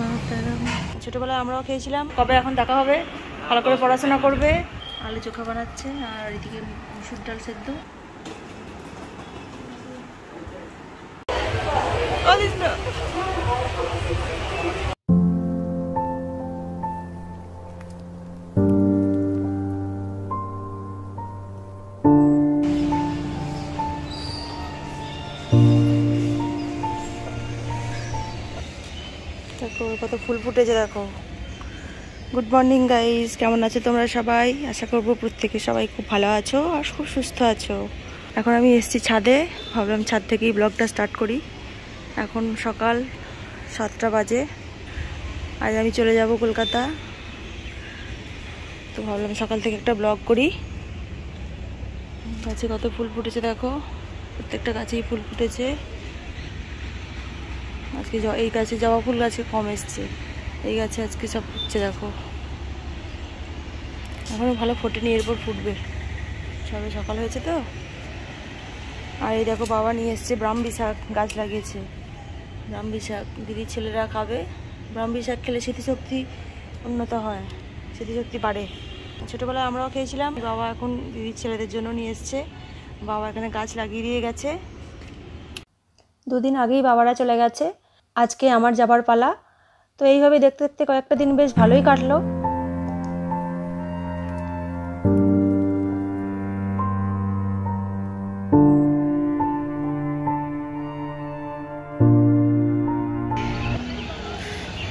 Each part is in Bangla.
মাতরম, ছোটবেলায় আমরাও খেয়েছিলাম কবে এখন দেখা হবে? ভালো করে পড়াশোনা করবে। আলু চোখা বানাচ্ছে আর এদিকে মুসুর ডাল সেদ্ধ। দেখো, কত ফুল ফুটেছে দেখো। গুড মর্নিং গাইজ কেমন আছো তোমরা সবাই? আশা করব প্রত্যেকে সবাই খুব ভালো আছো আর খুব সুস্থ আছো। এখন আমি এসেছি ছাদে। ভাবলাম ছাদ থেকেই ব্লগটা স্টার্ট করি। এখন সকাল সাতটা বাজে। আজ আমি চলে যাব কলকাতা। তো ভাবলাম সকাল থেকে একটা ব্লগ করি। গাছে কত ফুল ফুটেছে দেখো। প্রত্যেকটা গাছেই ফুল ফুটেছে। আজকে এই গাছে জবা ফুল গাছে কম এসছে। এই গাছে আজকে সব ফুটছে, দেখো। এখনও ভালো ফোটেনি, এরপর ফুটবে। সবে সকাল হয়েছে তো। আর এই দেখো, বাবা নিয়ে এসছে ব্রাহ্মী শাক, গাছ লাগিয়েছে। ব্রাহ্মী শাক দিদির ছেলেরা খাবে। ব্রাহ্মী শাক খেলে স্মৃতিশক্তি উন্নত হয়, স্মৃতিশক্তি বাড়ে। ছোটোবেলায় আমরাও খেয়েছিলাম, বাবা এখন দিদির ছেলেদের জন্য নিয়ে এসছে। বাবা এখানে গাছ লাগিয়ে দিয়ে গেছে। দুদিন আগেই বাবারা চলে গেছে। আজকে আমার যাবার পালা। তো এইভাবে দেখতে দেখতে কয়েকটা দিন বেশ ভালোই কাটলো।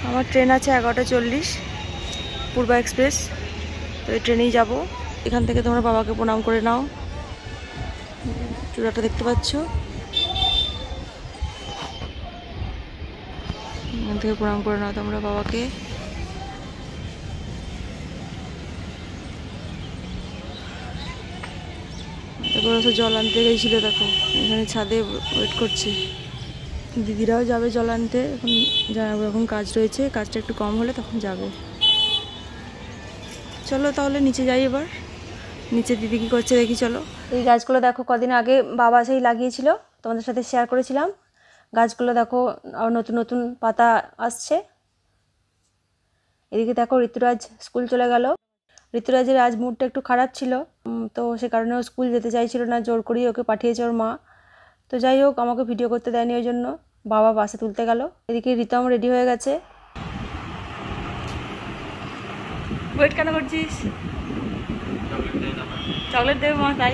আমার ট্রেন আছে এগারোটা চল্লিশ, পূর্বা এক্সপ্রেস। তো এই ট্রেনেই যাব। এখান থেকে তোমরা বাবাকে প্রণাম করে নাও। চূড়াটা দেখতে পাচ্ছ। এখান থেকে প্রণাম করে নাও তোমরা বাবাকে। তারপর ওরা সব জল আনতে গেছিল দেখো, এখানে ছাদে ওয়েট করছে। দিদিরাও যাবে জল আনতে, এখন জানাব এখন কাজ রয়েছে, কাজটা একটু কম হলে তখন যাবে। চলো তাহলে নিচে যাই এবার। নিচে দিদি কি করছে দেখি চলো। এই গাছগুলো দেখো কদিন আগে বাবা সেই লাগিয়েছিল, তোমাদের সাথে শেয়ার করেছিলাম। গাছগুলো দেখো নতুন নতুন পাতা আসছে। এদিকে দেখো ঋতুরাজ স্কুল চলে গেল। ঋতুরাজের আজ মুডটা একটু খারাপ ছিল তো সে কারণে ও স্কুল যেতে চাইছিল না জোর করেই ওকে পাঠিয়েছে ওর মা। তো যাই হোক আমাকে ভিডিও করতে দেয়নি ওই জন্য বাবা বাসে তুলতে গেল। এদিকে রিতম রেডি হয়ে গেছে। ওয়েট কেন করছিস? চকলেট দেবে মা তাই?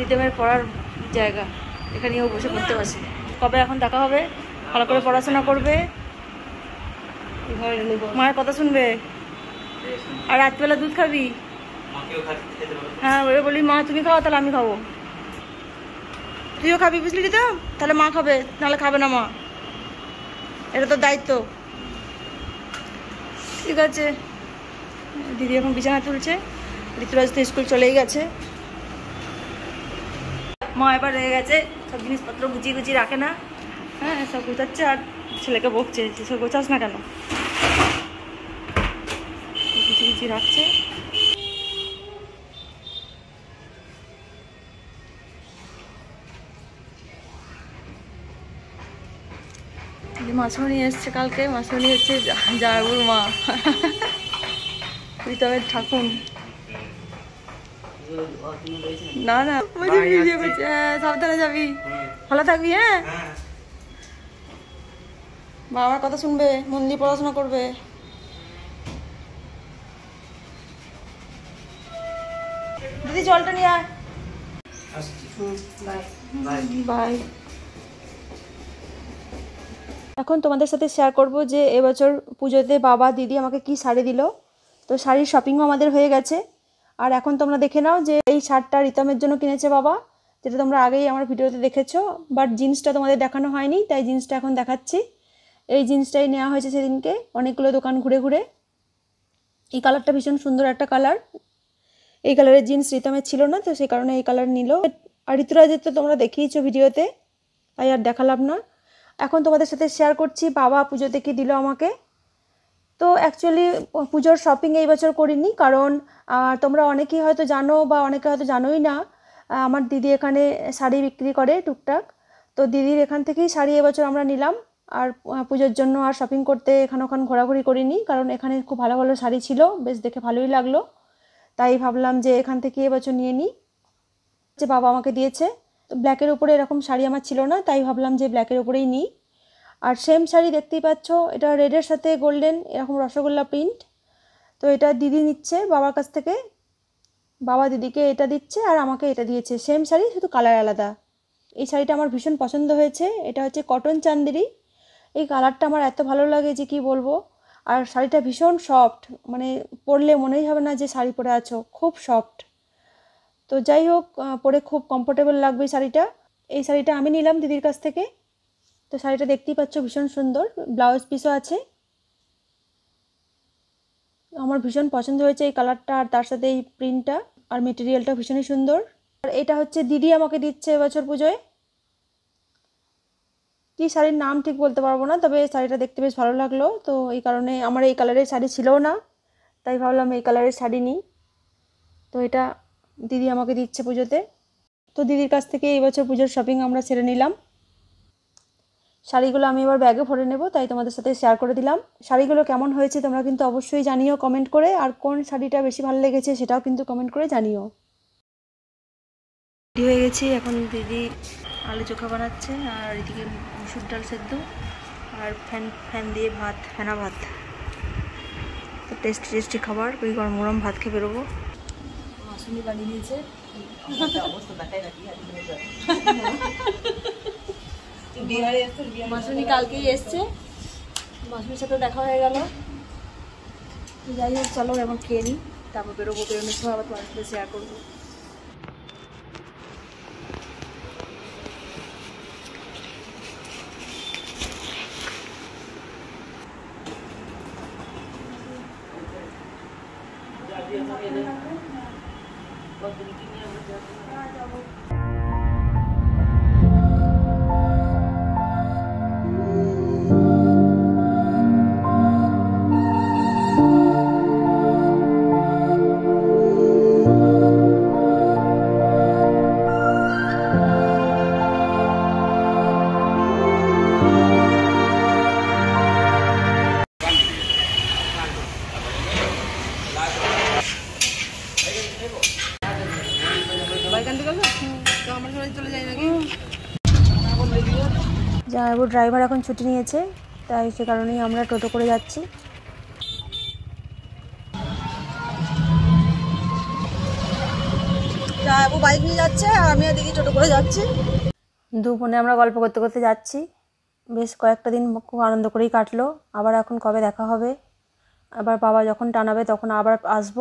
রিতমের পড়ার জায়গা এখানেও বসে পড়তে বসে কবে এখন দেখা হবে? ভালো করে পড়াশোনা করবে? মায়ের কথা শুনবে? আর রাত্রিবেলা দুধ খাবি? হ্যাঁ ওই বলি মা তুমি খাও তাহলে আমি খাব। তুইও খাবি বুঝলি তো তাহলে মা খাবে নাহলে খাবে না মা। এটা তো দায়িত্ব। ঠিক আছে। দিদি এখন বিছানা তুলছে। ঋতুরাজ তো স্কুল চলেই গেছে। মা এবার রয়ে গেছে, সব জিনিসপত্র গুছিয়ে গুছিয়ে রাখে না। হ্যাঁ সব গোছাচ্ছে আর ছেলেকে বকছে সব গোছাস না কেন? গুছিয়ে গুছিয়ে রাখছে। মাছমণি এসছে কালকে। মাছমণি হচ্ছে জায়বুর মা। প্রীতমের ঠাকুর। না না। বলছি ভিডিও করছে হ্যাঁ সাবধানে যাবি। ভালো থাকবি হ্যাঁ? মা আমার কথা শুনবে মন দিয়ে পড়াশোনা করবে। দিদি জলটা নিয়ে আয়। বাই। এখন তোমাদের সাথে শেয়ার করব যে এবছর পুজোতে বাবা দিদি আমাকে কি শাড়ি দিল। তো শাড়ির শপিংও আমাদের হয়ে গেছে। আর এখন তোমরা দেখে নাও যে এই শার্টটা রিতমের জন্য কিনেছে বাবা, যেটা তোমরা আগেই আমার ভিডিওতে দেখেছ বাট জিন্সটা তোমাদের দেখানো হয়নি, তাই জিন্সটা এখন দেখাচ্ছি। এই জিন্সটাই নেওয়া হয়েছে সেদিনকে, অনেকগুলো দোকান ঘুরে ঘুরে। এই কালারটা ভীষণ সুন্দর একটা কালার এই কালারের জিন্স রিতমের ছিল না, তো সেই কারণে এই কালার নিল। আর ঋতুরাজের তো তোমরা দেখিয়েছো ভিডিওতে, তাই আর দেখালাম না। এখন তোমাদের সাথে শেয়ার করছি, বাবা পুজোতে কি দিল আমাকে? তো অ্যাকচুয়ালি পুজোর শপিং এই বছর করিনি, কারণ তোমরা অনেকেই হয়তো জানো বা অনেকে হয়তো জানোই না আমার দিদি এখানে শাড়ি বিক্রি করে টুকটাক। তো দিদির এখান থেকেই শাড়ি এবছর আমরা নিলাম, আর পুজোর জন্য আর শপিং করতে এখানে ওখান ঘোরাঘুরি করিনি, কারণ এখানে খুব ভালো ভালো শাড়ি ছিল, বেশ দেখে ভালোই লাগল। তাই ভাবলাম যে এখান থেকে এবছর নিয়ে নিই। যে বাবা আমাকে দিয়েছে। তো ব্ল্যাকের উপরে এরকম শাড়ি আমার ছিল না, তাই ভাবলাম যে ব্ল্যাকের উপরেই নিই। আর সেম শাড়ি দেখতেই পাচ্ছ, এটা রেডের সাথে গোল্ডেন এরকম রসগোল্লা প্রিন্ট তো এটা দিদি নিচ্ছে বাবার কাছ থেকে। বাবা দিদিকে এটা দিচ্ছে আর আমাকে এটা দিয়েছে। সেম শাড়ি, শুধু কালার আলাদা। এই শাড়িটা আমার ভীষণ পছন্দ হয়েছে। এটা হচ্ছে কটন চান্দেরি এই কালারটা আমার এত ভালো লাগে যে কি বলব? আর শাড়িটা ভীষণ সফট মানে পরলে মনেই হবে না যে শাড়ি পরে আছো, খুব সফট তো যাই হোক পরে খুব কমফোর্টেবল লাগবে শাড়িটা। এই শাড়িটা আমি নিলাম দিদির কাছ থেকে। তো শাড়িটা দেখতেই পাচ্ছ, ভীষণ সুন্দর। ব্লাউজ পিসও আছে। আমার ভীষণ পছন্দ হয়েছে এই কালারটা আর তার সাথে এই প্রিন্টটা আর মেটেরিয়ালটা ভীষণই সুন্দর। আর এটা হচ্ছে দিদি আমাকে দিচ্ছে এবছর পুজোয়। কি শাড়ির নাম ঠিক বলতে পারব না, তবে শাড়িটা দেখতে বেশ ভালো লাগল। তো এই কারণে আমার এই কালারের শাড়ি ছিলও না, তাই ভাবলাম এই কালারের শাড়ি নিই। তো এটা দিদি আমাকে দিচ্ছে পুজোতে। তো দিদির কাছ থেকে এই বছর পুজোর শপিং আমরা সেরে নিলাম। শাড়িগুলো আমি এবার ব্যাগে ভরে নেব তাই তোমাদের সাথে শেয়ার করে দিলাম। শাড়িগুলো কেমন হয়েছে তোমরা কিন্তু অবশ্যই জানিও কমেন্ট করে আর কোন শাড়িটা বেশি ভালো লেগেছে সেটাও কিন্তু কমেন্ট করে জানিও। রেডি হয়ে গেছি এখন দিদি আলু চোখা বানাচ্ছে আর এদিকে মুসুর ডাল সেদ্ধ আর ফ্যান ফ্যান দিয়ে ভাত ফেনা ভাত। তো টেস্টি টেস্টি খাবার ওই গরম গরম ভাত খেয়ে বেরোবো। মাসুনি বানিয়ে দিয়েছে। মাসুনি কালকেই এসছে। মাসুনির সাথে দেখা হয়ে গেল। যাই হোক, চলো এখন খেয়ে নিই। তারপর বেরোবো, বেরোনোর সময় আবার তোমার সাথে শেয়ার করব। জামাইবাবু ড্রাইভার এখন ছুটি নিয়েছে তাই সে কারণেই আমরা টোটো করে যাচ্ছি। জামাইবাবু বাইক নিয়ে যাচ্ছে আর আমি এদিকে টোটো করে যাচ্ছি। দু বোনে আমরা গল্প করতে করতে যাচ্ছি। বেশ কয়েকটা দিন খুব আনন্দ করেই কাটলো। আবার এখন কবে দেখা হবে? আবার বাবা যখন টানাবে তখন আবার আসব।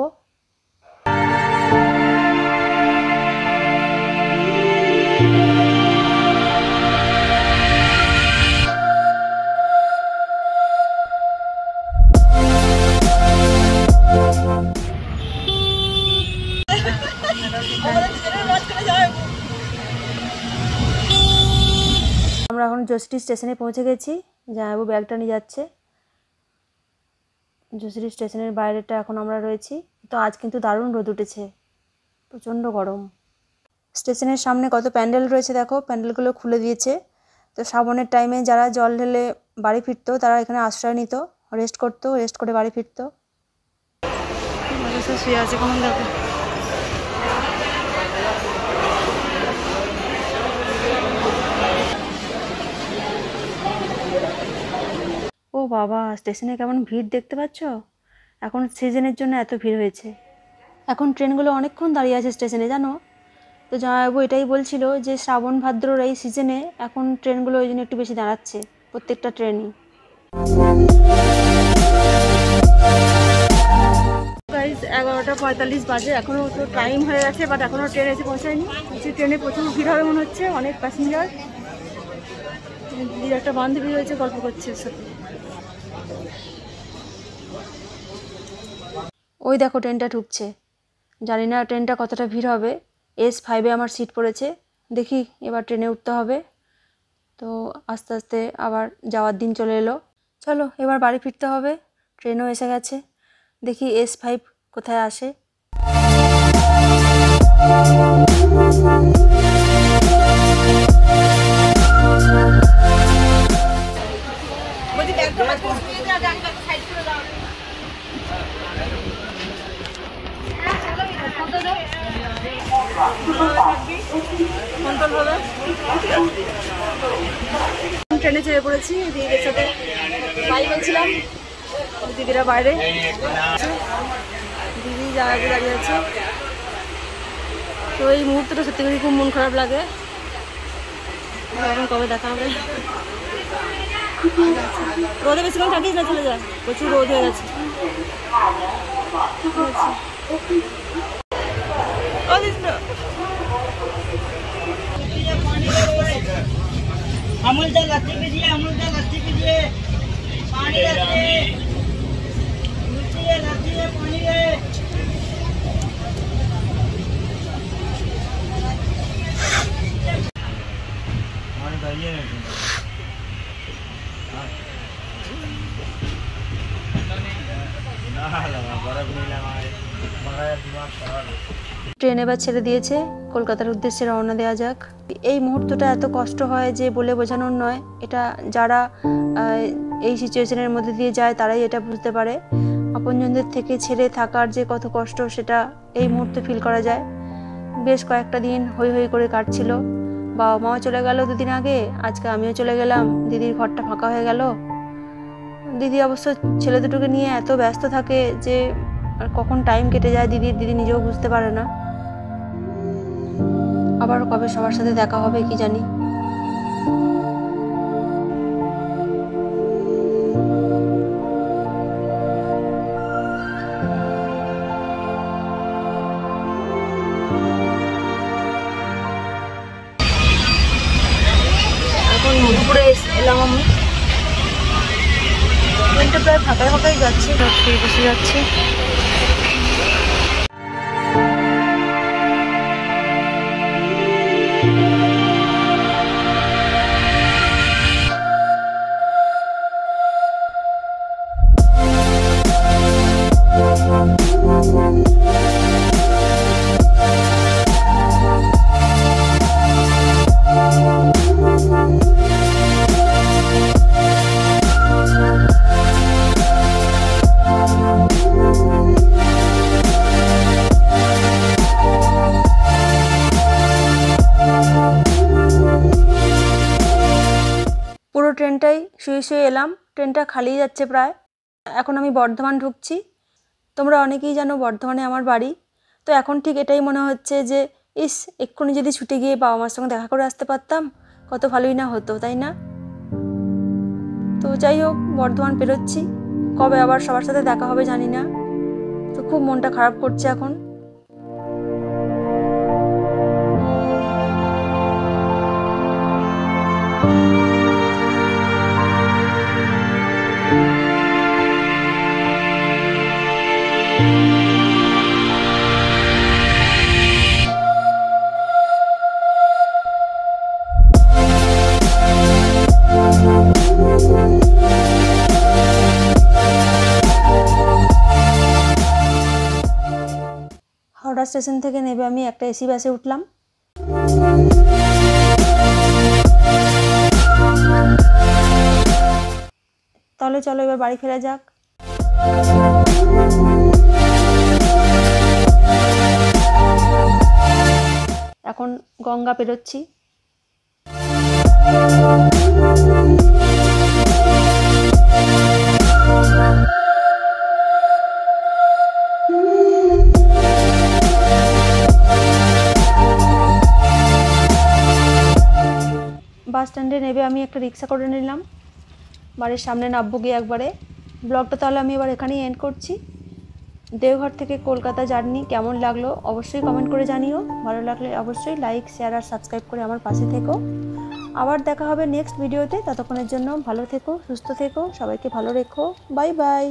আমরা এখন জোসটি স্টেশনে পৌঁছে গেছি। জামাইবাবু ব্যাগটা নিয়ে যাচ্ছে। জোসটি স্টেশনের বাইরেটা এখন আমরা রয়েছি। তো আজ কিন্তু দারুণ রোদ উঠেছে। প্রচণ্ড গরম। স্টেশনের সামনে কত প্যান্ডেল রয়েছে দেখো। প্যান্ডেলগুলো খুলে দিয়েছে। তো শ্রাবণের টাইমে যারা জল ঢেলে বাড়ি ফিরতো, তারা এখানে আশ্রয় নিত। রেস্ট করতো, রেস্ট করে বাড়ি ফিরতো। শুয়ে আছে কেমন দেখো? ও বাবা, স্টেশনে কেমন ভিড় দেখতে পাচ্ছ? এখন সিজনের জন্য এত ভিড় হয়েছে। এখন ট্রেনগুলো অনেকক্ষণ দাঁড়িয়ে আছে স্টেশনে, জানো? তো জামাইবাবু এটাই বলছিল যে শ্রাবণ ভাদ্রর এই সিজনে এখন ট্রেনগুলো ওই জন্য একটু বেশি দাঁড়াচ্ছে, প্রত্যেকটা ট্রেনই। এগারোটা পঁয়তাল্লিশ বাজে এখনও তো টাইম হয়ে গেছে বাট এখনও ট্রেন এসে পৌঁছায়নি। যে ট্রেনে প্রচুর ভিড় হবে মনে হচ্ছে, অনেক প্যাসেঞ্জার একটা বান্ধবী রয়েছে, গল্প করছে সাথে ওই দেখো ট্রেনটা ঢুকছে। জানি না ট্রেনটা কতটা ভিড় হবে। এস ফাইভে আমার সিট পড়েছে। দেখি এবার ট্রেনে উঠতে হবে। তো আস্তে আস্তে আবার যাওয়ার দিন চলে এলো। চলো, এবার বাড়ি ফিরতে হবে। ট্রেনও এসে গেছে। দেখি এস ফাইভ কোথায় আসে। ট্রেনে চেপে পড়েছি, দিদিদের সাথে বাই বলছিলাম দিদিরা বাইরে। দিদি জায়গাতে দাঁড়িয়ে আছে। তো এই মুহূর্তটা সত্যি করে খুব মন খারাপ লাগে। এখন কবে দেখা হবে? রোদে বেশিক্ষণ থাকিস না চলে যা প্রচুর রোদ হয়ে গেছে ঠিক আছে। ও দিদি না। अमूल का लस्सी पीजिए अमूल का लस्सी पीजिए पानी लस्सी ট্রেন এবার ছেড়ে দিয়েছে, কলকাতার উদ্দেশ্যে রওনা দেওয়া যাক। এই মুহূর্তটা এত কষ্ট হয় যে বলে বোঝানোর নয়। এটা যারা এই সিচুয়েশনের মধ্যে দিয়ে যায়, তারাই এটা বুঝতে পারে। আপনজনদের থেকে ছেড়ে থাকার যে কত কষ্ট, সেটা এই মুহূর্তে ফিল করা যায়। বেশ কয়েকটা দিন হই হই করে কাটছিল। বাবা মাও চলে গেল দুদিন আগে, আজকে আমিও চলে গেলাম, দিদির ঘরটা ফাঁকা হয়ে গেল। দিদি অবশ্য ছেলে দুটোকে নিয়ে এত ব্যস্ত থাকে যে আর কখন টাইম কেটে যায় দিদির দিদি নিজেও বুঝতে পারে না। আবার কবে সবার সাথে দেখা হবে কি জানি। এখন এস- এলাম আমি। ট্রেনটা প্রায় ফাঁকায় ফাঁকাই যাচ্ছে বসে যাচ্ছে। শুয়ে এলাম, ট্রেনটা খালি যাচ্ছে প্রায়। এখন আমি বর্ধমান ঢুকছি। তোমরা অনেকেই জানো বর্ধমানে আমার বাড়ি। তো এখন ঠিক এটাই মনে হচ্ছে যে, ইস, এক্ষুনি যদি ছুটে গিয়ে বাবা মার সঙ্গে দেখা করে আসতে পারতাম, কত ভালোই না হতো, তাই না? তো যাই হোক, বর্ধমান পেরোচ্ছি। কবে আবার সবার সাথে দেখা হবে জানি না। তো খুব মনটা খারাপ করছে এখন। স্টেশন থেকে নেবে আমি একটা এসি বাসে উঠলাম। তাহলে চলো এবার বাড়ি ফেরা যাক। এখন গঙ্গা পেরোচ্ছি। বাস স্ট্যান্ডে নেবে, আমি একটা রিক্সা করে নিলাম। বাড়ির সামনে নামবো গিয়ে একবারে। ব্লগটা তাহলে আমি এবার এখানেই এন্ড করছি। দেওঘর থেকে কলকাতা জার্নি কেমন লাগল অবশ্যই কমেন্ট করে জানিও। ভালো লাগলে অবশ্যই লাইক শেয়ার আর সাবস্ক্রাইব করে আমার পাশে থেকো। আবার দেখা হবে নেক্সট ভিডিওতে ততক্ষণের জন্য ভালো থেকো, সুস্থ থেকো, সবাইকে ভালো রেখো। Bye bye